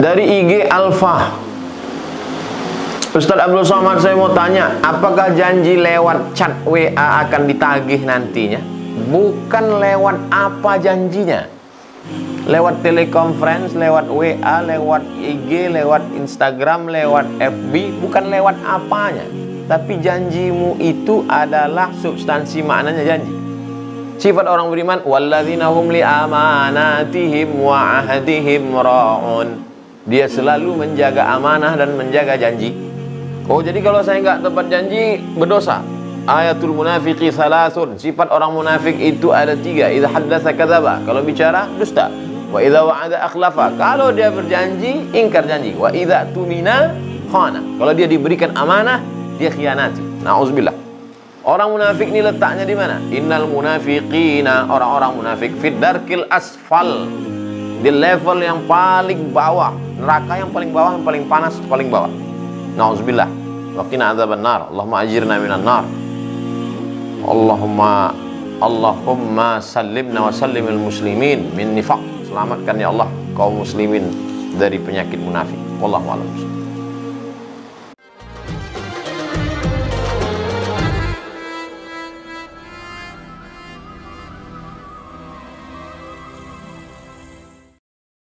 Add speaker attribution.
Speaker 1: Dari IG Alfa. Ustaz Abdul Somad saya mau tanya, apakah janji lewat chat WA akan ditagih nantinya? Bukan lewat apa janjinya? Lewat telekonferensi, lewat WA, lewat IG, lewat Instagram, lewat FB, bukan lewat apanya. Tapi janjimu itu adalah substansi maknanya janji. Sifat orang beriman walladzina hum li amanatihim wa ahdihim ra'un. Dia selalu menjaga amanah dan menjaga janji. Oh, jadi kalau saya enggak tepat janji berdosa. Ayatul munafiqi salasun. Sifat orang munafik itu ada tiga. Idza haddatsa kadzaba. Kalau bicara dusta. Wa idza wa'ada akhlafa. Kalau dia berjanji, ingkar janji. Wa idza tumina khana. Kalau dia diberikan amanah, dia khianati. Nauzubillah. Orang munafik ini letaknya di mana? Innal munafiqina orang-orang munafik fit darkil asfal di level yang paling bawah, neraka yang paling bawah, yang paling panas, paling bawah. Nauzubillah. Wa qina adzaban nar. Allahumma ajirna minan nar. Allahumma Allahumma sallimna wa sallimil muslimin min nifaq. Selamatkan ya Allah kaum muslimin dari penyakit munafik. Wallahu a'lam.